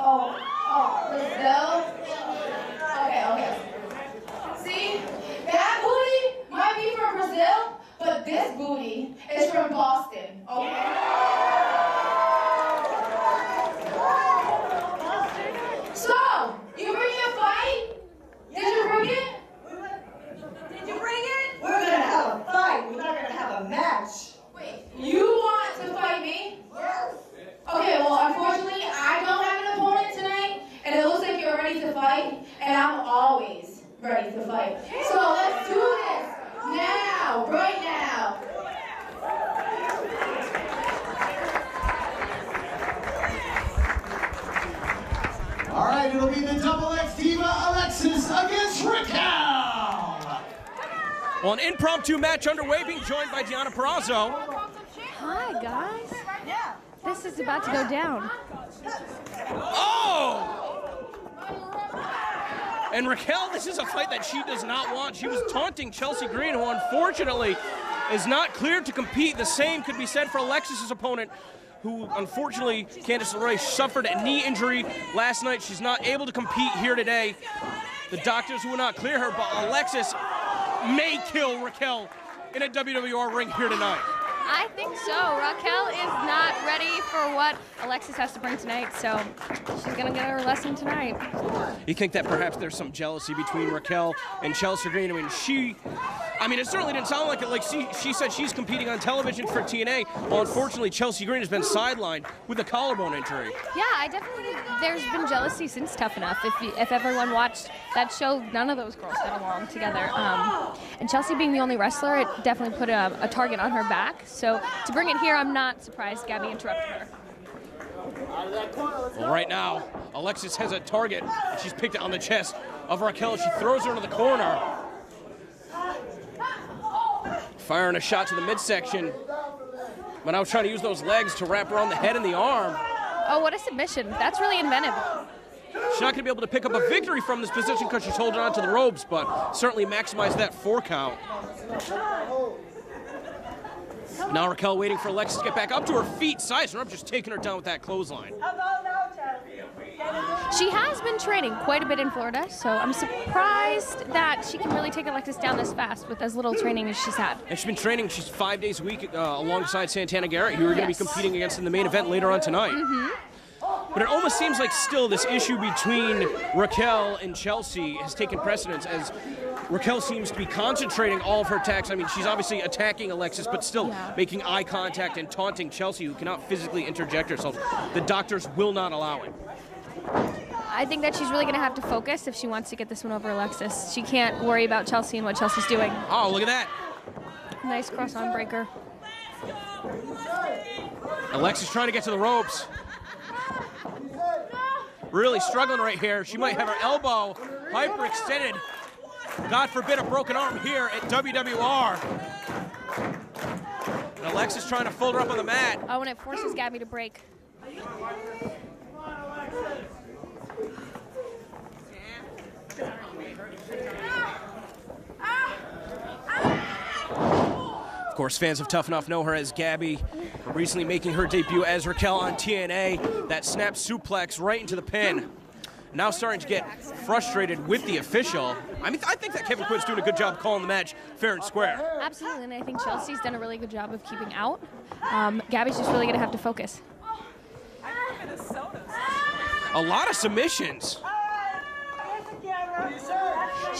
Oh, oh, Brazil? Okay, okay. See, that booty might be from Brazil, but this booty is from Boston, okay? And I'm always ready to fight. So let's do this now, right now. All right, it'll be the double X Diva Alexxis against Raquel. Well, an impromptu match underway, being joined by Deonna Purrazzo. Hi, guys. This is about to go down. Oh! And Raquel, this is a fight that she does not want. She was taunting Chelsea Green, who unfortunately is not cleared to compete. The same could be said for Alexxis's opponent, who unfortunately, Candice LeRae, suffered a knee injury last night. She's not able to compete here today. The doctors will not clear her, but Alexxis may kill Raquel in a WWR ring here tonight. I think so. Raquel is not ready for what Alexxis has to bring tonight, so she's gonna get her lesson tonight. You think that perhaps there's some jealousy between Raquel and Chelsea Green? I mean, she, I mean, it certainly didn't sound like it. Like she, she said she's competing on television for TNA. Well, unfortunately, Chelsea Green has been sidelined with a collarbone injury. Yeah, I definitely. There's been jealousy since Tough Enough. If you, if everyone watched that show, none of those girls got along together. Um, and Chelsea being the only wrestler, it definitely put a, a target on her back. So to bring it here, I'm not surprised Gabi interrupted her. Well, right now, Alexxis has a target. and She's picked it on the chest of Raquel. She throws her into the corner. Firing a shot to the midsection. But I was trying to use those legs to wrap around the head and the arm. Oh, what a submission! That's really inventive. She's not going to be able to pick up a victory from this position because she's holding on to the ropes, but certainly maximize that four count. Now Raquel waiting for Alexxis to get back up to her feet, sizing her up, just taking her down with that clothesline. She has been training quite a bit in Florida, so I'm surprised that she can really take Alexxis down this fast with as little training as she's had. And she's been training, she's five days a week uh, alongside Santana Garrett, who we're going to be competing against in the main event later on tonight. But it almost seems like still this issue between Raquel and Chelsea has taken precedence as Raquel seems to be concentrating all of her attacks. I mean, she's obviously attacking Alexxis, but still Yeah. making eye contact and taunting Chelsea, who cannot physically interject herself. The doctors will not allow it. I think that she's really going to have to focus if she wants to get this one over Alexxis. She can't worry about Chelsea and what Chelsea's doing. Oh, look at that. Nice cross arm breaker. Alexxis trying to get to the ropes. Really struggling right here. She might have her elbow hyperextended. God forbid a broken arm here at WWR. And Alexxis trying to fold her up on the mat. Oh, and it forces Gabi to break. Of course, fans of Tough Enough know her as Gabi, recently making her debut as Raquel on TNA. That snap suplex right into the pin. Now starting to get frustrated with the official. I mean, I think that Kevin Quinn's doing a good job calling the match fair and square. Absolutely, and I think Chelsea's done a really good job of keeping out. Um, Gabi's just really going to have to focus. A lot of submissions.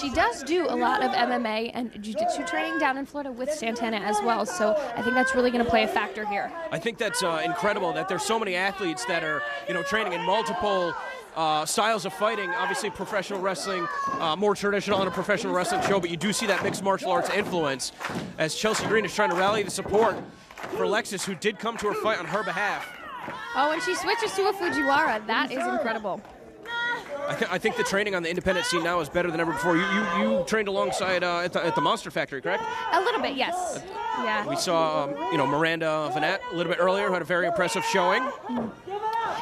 She does do a lot of MMA and jiu-jitsu training down in Florida with Santana as well, so I think that's really going to play a factor here. I think that's uh, incredible that there's so many athletes that are, you know, training in multiple uh, styles of fighting. Obviously, professional wrestling, uh, more traditional on a professional wrestling show, but you do see that mixed martial arts influence as Chelsea Green is trying to rally the support for Alexxis, who did come to her fight on her behalf. Oh, and she switches to a Fujiwara. That is incredible. I, th- I think the training on the independent scene now is better than ever before. You you, you trained alongside uh, at, the, at the Monster Factory, correct? A little bit, yes. Yeah. We saw um, you know Miranda Vionette a little bit earlier, who had a very impressive showing.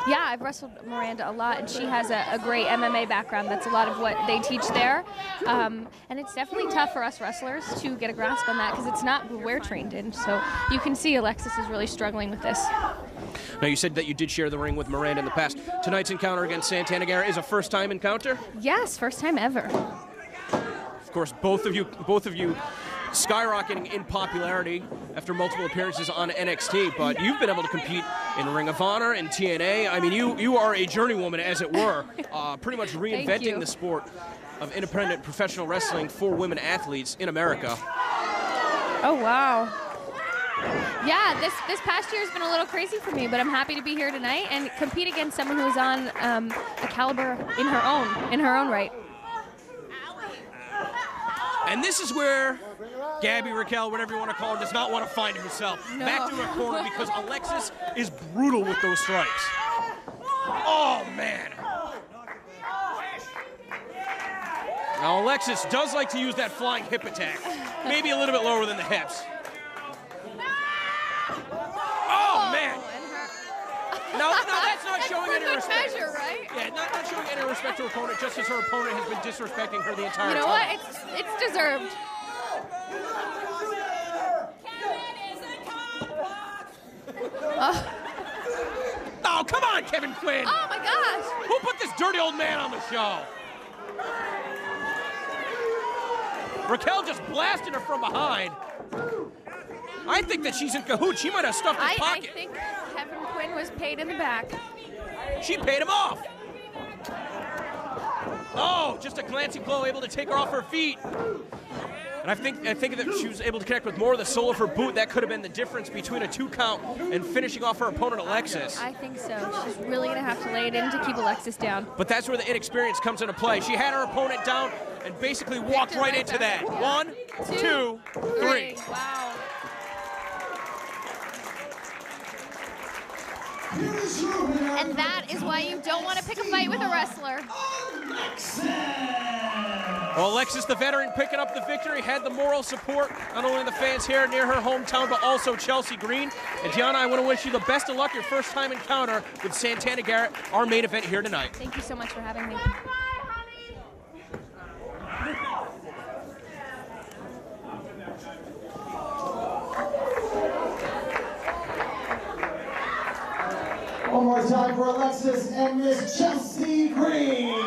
Yeah, I've wrestled Miranda a lot, and she has a, a great MMA background. That's a lot of what they teach there. Um, and it's definitely tough for us wrestlers to get a grasp on that because it's not what we're trained in. So you can see Alexxis is really struggling with this. Now, you said that you did share the ring with Miranda in the past. Tonight's encounter against Santana Garrett is a first-time encounter. Yes, first time ever. Of course, both of you, both of you, skyrocketing in popularity after multiple appearances on NXT. But you've been able to compete in Ring of Honor and TNA. I mean, you you are a journeywoman, as it were, uh, pretty much reinventing the sport of independent professional wrestling for women athletes in America. Oh wow. Yeah, this this past year has been a little crazy for me, but I'm happy to be here tonight and compete against someone who's on um, a caliber in her own in her own right. And this is where Gabi Raquel, whatever you want to call her, does not want to find herself. Back to her corner because Alexxis is brutal with those strikes. Oh, man. Now, Alexxis does like to use that flying hip attack. Maybe a little bit lower than the hips. Oh, man. No, no, that's not showing any respect. measure, right? Yeah, not, not showing any respect to her opponent, just as her opponent has been disrespecting her the entire time. You know time. what? It's it's deserved. Oh, come on, Kevin Quinn. Oh my gosh! Who put this dirty old man on the show? Raquel just blasted her from behind. I think that she's in cahoots. She might have stuffed his I, I pocket. think Kevin Quinn was paid in the back. She paid him off. Oh, just a glancing blow, able to take her off her feet. And I think I think that she was able to connect with more of the sole of her boot. That could have been the difference between a two count and finishing off her opponent Alexxis. I think so. She's really gonna have to lay it in to keep Alexxis down. But that's where the inexperience comes into play. She had her opponent down and basically walked right right into back. that. Yeah. One, two, three. Wow. Here is your winner, And that is why you don't want to pick a fight with a wrestler. Alexxis. Well, Alexxis, the veteran, picking up the victory, had the moral support, not only the fans here near her hometown, but also Chelsea Green. And Deonna, I want to wish you the best of luck, your first time encounter with Santana Garrett, our main event here tonight. Thank you so much for having me. For Alexxis and Miss Chelsea Green.